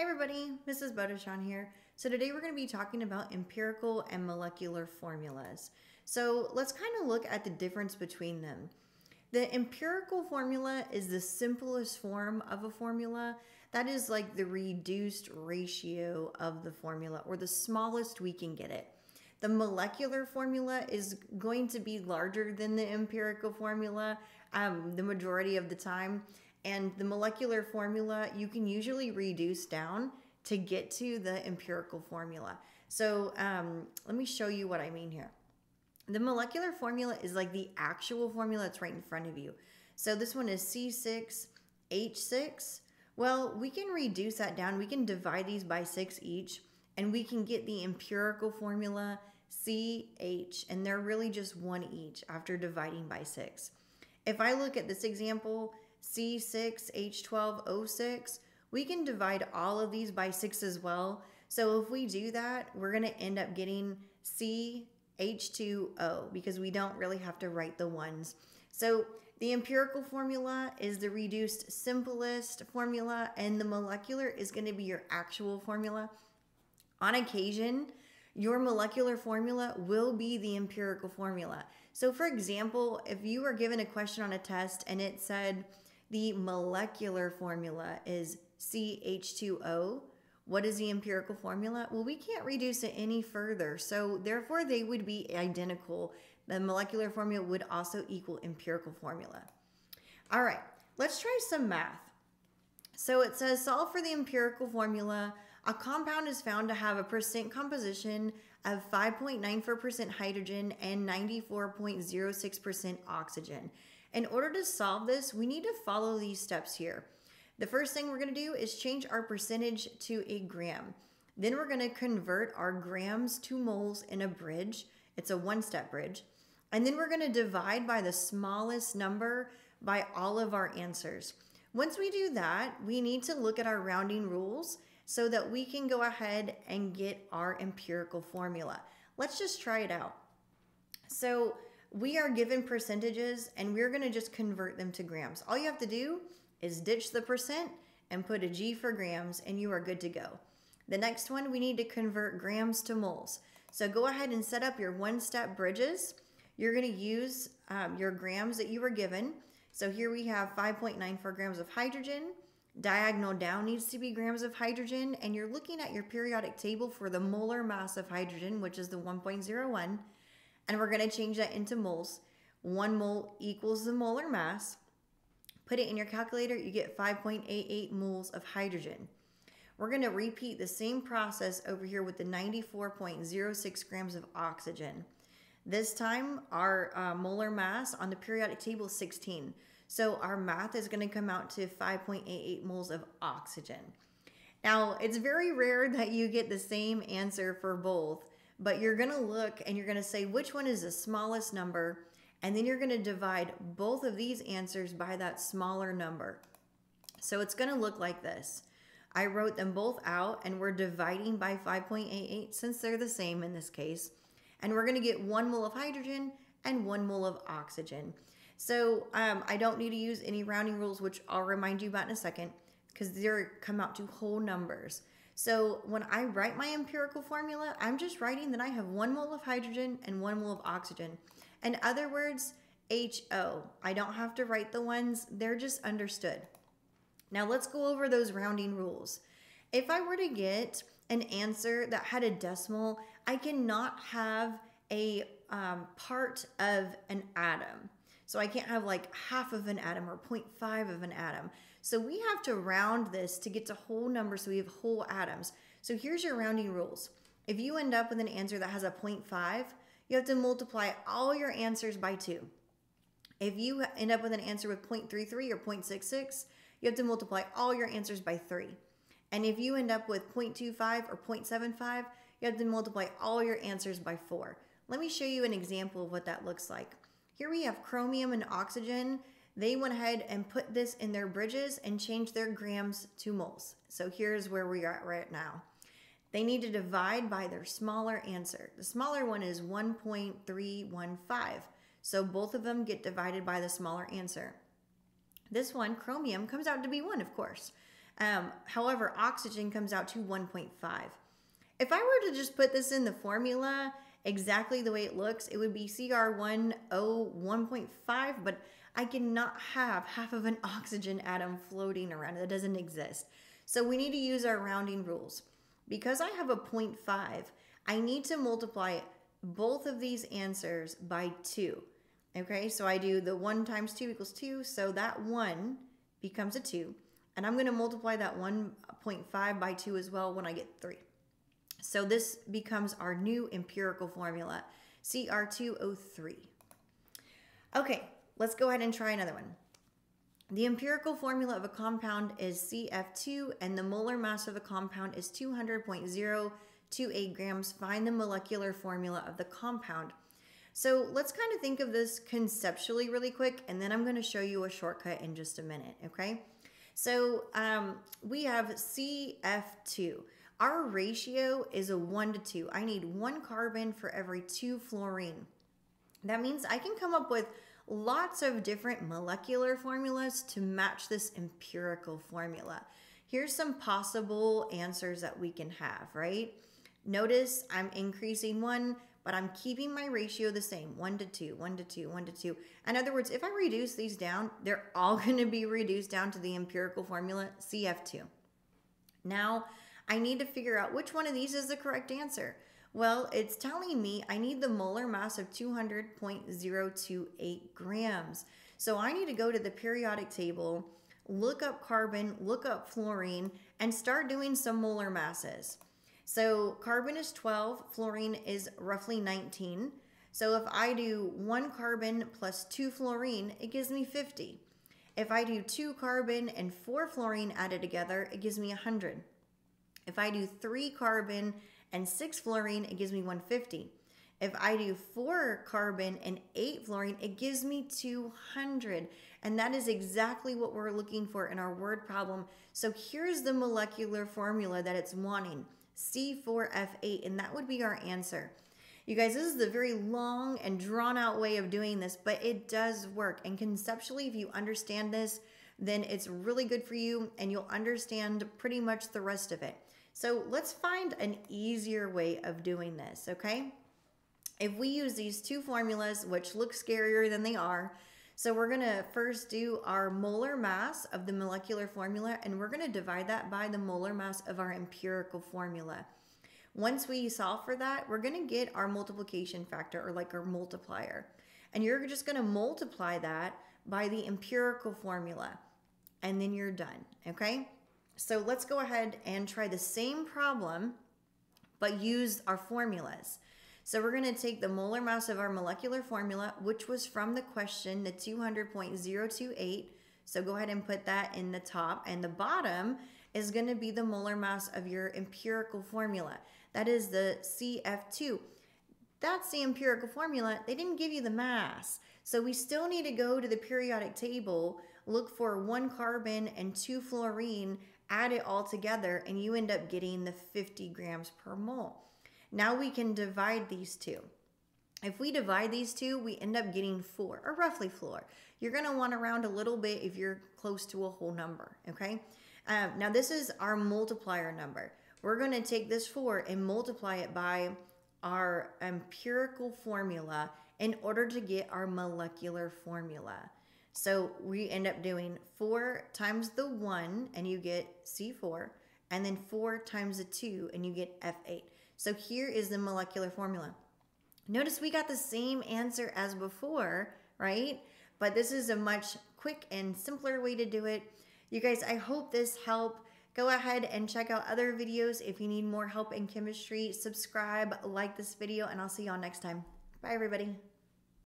Hi everybody, Mrs. Bodechon here. So today we're going to be talking about empirical and molecular formulas. So let's kind of look at the difference between them. The empirical formula is the simplest form of a formula. That is like the reduced ratio of the formula or the smallest we can get it. The molecular formula is going to be larger than the empirical formula um, the majority of the time. And the molecular formula you can usually reduce down to get to the empirical formula. So um, let me show you what I mean here. The molecular formula is like the actual formula that's right in front of you. So this one is C6H6. Well, we can reduce that down. We can divide these by 6 each, and we can get the empirical formula CH, and they're really just one each after dividing by 6. If I look at this example, C6H12O6, we can divide all of these by 6 as well. So if we do that, we're going to end up getting CH2O because we don't really have to write the ones. So the empirical formula is the reduced simplest formula and the molecular is going to be your actual formula. On occasion, your molecular formula will be the empirical formula. So for example, if you were given a question on a test and it said the molecular formula is CH2O, what is the empirical formula? Well, we can't reduce it any further. So therefore they would be identical. The molecular formula would also equal empirical formula. All right, let's try some math. So it says solve for the empirical formula. A compound is found to have a percent composition of 5.94% hydrogen and 94.06% oxygen. In order to solve this, we need to follow these steps here. The first thing we're going to do is change our percentage to a gram. Then we're going to convert our grams to moles in a bridge. It's a one-step bridge. And then we're going to divide by the smallest number by all of our answers. Once we do that, we need to look at our rounding rules so that we can go ahead and get our empirical formula. Let's just try it out. So we are given percentages and we're gonna just convert them to grams. All you have to do is ditch the percent and put a G for grams and you are good to go. The next one, we need to convert grams to moles. So go ahead and set up your one-step bridges. You're gonna use um, your grams that you were given. So here we have 5.94 grams of hydrogen, Diagonal down needs to be grams of hydrogen, and you're looking at your periodic table for the molar mass of hydrogen, which is the 1.01, and we're going to change that into moles. One mole equals the molar mass. Put it in your calculator, you get 5.88 moles of hydrogen. We're going to repeat the same process over here with the 94.06 grams of oxygen. This time, our uh, molar mass on the periodic table is 16. So our math is going to come out to 5.88 moles of oxygen. Now, it's very rare that you get the same answer for both, but you're going to look and you're going to say which one is the smallest number, and then you're going to divide both of these answers by that smaller number. So it's going to look like this. I wrote them both out and we're dividing by 5.88 since they're the same in this case. And we're going to get one mole of hydrogen and one mole of oxygen. So um, I don't need to use any rounding rules, which I'll remind you about in a second, because they're come out to whole numbers. So when I write my empirical formula, I'm just writing that I have one mole of hydrogen and one mole of oxygen. In other words, HO. I don't have to write the ones, they're just understood. Now let's go over those rounding rules. If I were to get an answer that had a decimal, I cannot have a um, part of an atom. So I can't have like half of an atom or 0.5 of an atom. So we have to round this to get to whole numbers so we have whole atoms. So here's your rounding rules. If you end up with an answer that has a 0.5, you have to multiply all your answers by 2. If you end up with an answer with 0.33 or 0.66, you have to multiply all your answers by 3. And if you end up with 0.25 or 0.75, you have to multiply all your answers by 4. Let me show you an example of what that looks like. Here we have chromium and oxygen. They went ahead and put this in their bridges and changed their grams to moles. So here's where we are right now. They need to divide by their smaller answer. The smaller one is 1.315. So both of them get divided by the smaller answer. This one, chromium, comes out to be 1, of course. Um, however, oxygen comes out to 1.5. If I were to just put this in the formula exactly the way it looks, it would be CR1O1.5, but I cannot have half of an oxygen atom floating around. That doesn't exist. So we need to use our rounding rules. Because I have a 0.5, I need to multiply both of these answers by 2. Okay, so I do the 1 times 2 equals 2, so that 1 becomes a 2. And I'm going to multiply that 1.5 by 2 as well when I get 3. So this becomes our new empirical formula, CR2O3. Okay, let's go ahead and try another one. The empirical formula of a compound is CF2 and the molar mass of a compound is 200.028 grams. Find the molecular formula of the compound. So let's kind of think of this conceptually really quick and then I'm going to show you a shortcut in just a minute, okay? So um, we have CF2. Our ratio is a 1 to 2. I need one carbon for every two fluorine. That means I can come up with lots of different molecular formulas to match this empirical formula. Here's some possible answers that we can have, right? Notice I'm increasing one, but I'm keeping my ratio the same, one to two, one to two, one to two. In other words, if I reduce these down, they're all gonna be reduced down to the empirical formula, CF2. Now, I need to figure out which one of these is the correct answer. Well, it's telling me I need the molar mass of 200.028 grams. So I need to go to the periodic table, look up carbon, look up fluorine, and start doing some molar masses. So carbon is 12, fluorine is roughly 19. So if I do one carbon plus two fluorine, it gives me 50. If I do two carbon and four fluorine added together, it gives me 100. If I do three carbon and six fluorine, it gives me 150. If I do four carbon and eight fluorine, it gives me 200. And that is exactly what we're looking for in our word problem. So here's the molecular formula that it's wanting, C4F8, and that would be our answer. You guys, this is the very long and drawn out way of doing this, but it does work. And conceptually, if you understand this, then it's really good for you and you'll understand pretty much the rest of it. So let's find an easier way of doing this, okay? If we use these two formulas, which look scarier than they are, so we're to first do our molar mass of the molecular formula, and we're to divide that by the molar mass of our empirical formula. Once we solve for that, we're to get our multiplication factor, or like our multiplier. And you're just to multiply that by the empirical formula, and then you're done, okay? So let's go ahead and try the same problem, but use our formulas. So we're going to take the molar mass of our molecular formula, which was from the question, the 200.028. So go ahead and put that in the top. And the bottom is going to be the molar mass of your empirical formula. That is the CF2. That's the empirical formula. They didn't give you the mass. So we still need to go to the periodic table, look for one carbon and two fluorine, add it all together and you end up getting the 50 grams per mole. Now we can divide these two. If we divide these two, we end up getting four, or roughly four. You're gonna wanna round a little bit if you're close to a whole number, okay? Um, now this is our multiplier number. We're gonna take this four and multiply it by our empirical formula in order to get our molecular formula. So we end up doing 4 times the 1 and you get C4, and then 4 times the 2 and you get F8. So here is the molecular formula. Notice we got the same answer as before, right? But this is a much quick and simpler way to do it. You guys, I hope this helped. Go ahead and check out other videos if you need more help in chemistry. Subscribe, like this video, and I'll see y'all next time. Bye, everybody.